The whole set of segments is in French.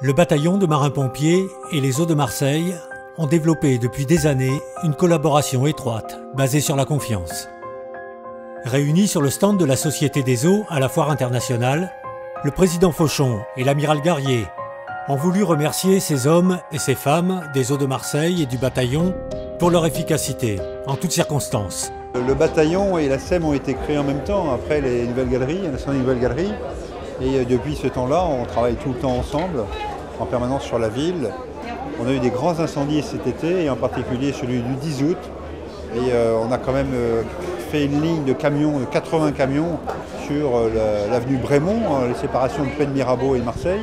Le bataillon de marins-pompiers et les eaux de Marseille ont développé depuis des années une collaboration étroite basée sur la confiance. Réunis sur le stand de la Société des eaux à la foire internationale, le président Fauchon et l'amiral Garrier ont voulu remercier ces hommes et ces femmes des eaux de Marseille et du bataillon pour leur efficacité en toutes circonstances. Le bataillon et la SEM ont été créés en même temps après les nouvelles galeries, la nouvelles galeries. Et euh, depuis ce temps-là, on travaille tout le temps ensemble, en permanence sur la ville. On a eu des grands incendies cet été, et en particulier celui du 10 août. Et euh, on a quand même euh, fait une ligne de camions, de 80 camions, sur l'avenue Brémont, les séparations de de Mirabeau et Marseille.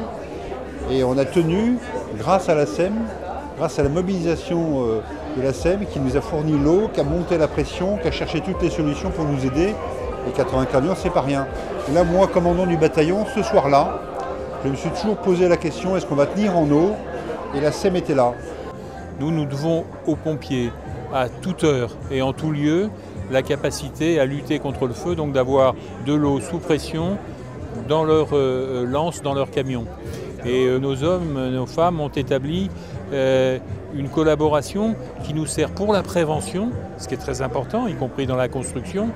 Et on a tenu, grâce à la SEM, grâce à la mobilisation de la SEM, qui nous a fourni l'eau, qui a monté la pression, qui a cherché toutes les solutions pour nous aider. Et 80 camions, c'est pas rien. là, moi, commandant du bataillon, ce soir-là, je me suis toujours posé la question est-ce qu'on va tenir en eau? Et la SEM était là. Nous, nous devons aux pompiers, à toute heure et en tout lieu, la capacité à lutter contre le feu, donc d'avoir de l'eau sous pression dans leur euh, lance, dans leur camion. Et euh, nos hommes, nos femmes ont établi euh, une collaboration qui nous sert pour la prévention, ce qui est très important, y compris dans la construction,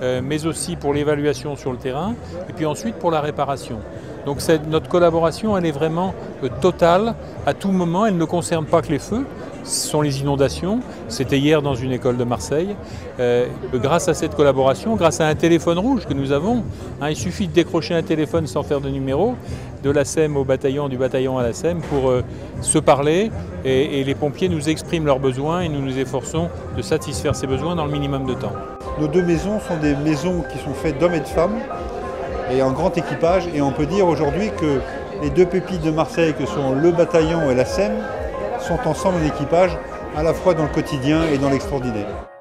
mais aussi pour l'évaluation sur le terrain, et puis ensuite pour la réparation. Donc notre collaboration, elle est vraiment totale à tout moment. Elle ne concerne pas que les feux, sont les inondations. C'était hier dans une école de Marseille. Euh, grâce à cette collaboration, grâce à un téléphone rouge que nous avons, hein, il suffit de décrocher un téléphone sans faire de numéro, de la SEM au bataillon, du bataillon à la SEM, pour euh, se parler. Et, et les pompiers nous expriment leurs besoins et nous nous efforçons de satisfaire ces besoins dans le minimum de temps. Nos deux maisons sont des maisons qui sont faites d'hommes et de femmes et en grand équipage. Et on peut dire aujourd'hui que les deux pépites de Marseille, que sont le bataillon et la SEM, sont ensemble en équipage, à la fois dans le quotidien et dans l'extraordinaire.